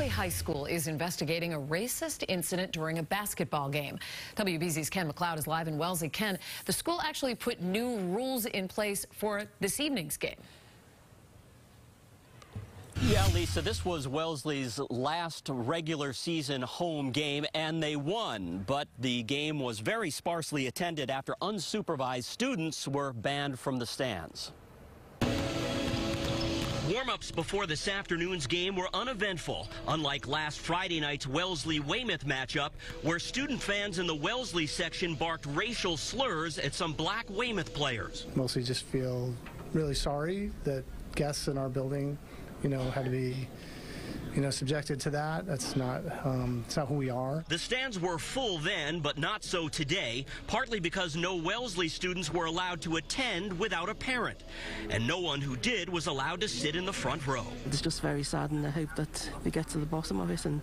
Wellesley High School is investigating a racist incident during a basketball game. WBZ's Ken MacLeod is live in Wellesley. Ken, the school actually put new rules in place for this evening's game. Yeah, Lisa, this was Wellesley's last regular season home game, and they won. But the game was very sparsely attended after unsupervised students were banned from the stands. Warm-ups before this afternoon's game were uneventful, unlike last Friday night's Wellesley-Weymouth matchup, where student fans in the Wellesley section barked racial slurs at some black Weymouth players. Mostly just feel really sorry that guests in our building, you know, had to be you know, subjected to that. That's not, um, it's not who we are. The stands were full then, but not so today, partly because no Wellesley students were allowed to attend without a parent. And no one who did was allowed to sit in the front row. It's just very sad, and I hope that we get to the bottom of it and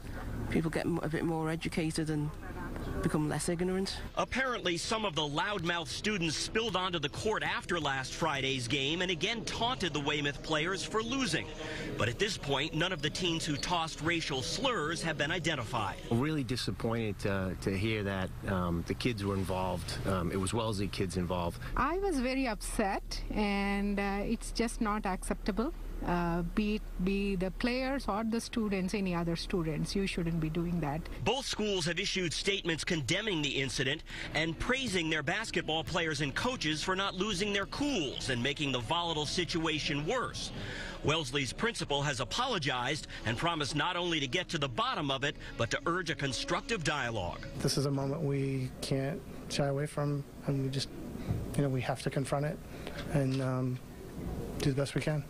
people get a bit more educated and become less ignorant. Apparently, some of the loudmouth students spilled onto the court after last Friday's game and again taunted the Weymouth players for losing. But at this point, none of the teens who tossed racial slurs have been identified. Really disappointed to, to hear that um, the kids were involved. Um, it was Wellesley kids involved. I was very upset, and uh, it's just not acceptable uh, be it be the players or the students, any other students. You shouldn't be doing that. Both schools have issued statements condemning the incident and praising their basketball players and coaches for not losing their cools and making the volatile situation worse. Wellesley's principal has apologized and promised not only to get to the bottom of it, but to urge a constructive dialogue. This is a moment we can't shy away from, and we just, you know, we have to confront it and um, do the best we can.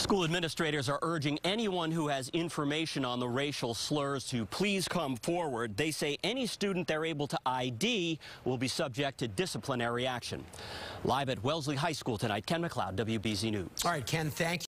School administrators are urging anyone who has information on the racial slurs to please come forward. They say any student they're able to ID will be subject to disciplinary action. Live at Wellesley High School tonight, Ken MacLeod, WBZ News. All right, Ken, thank you.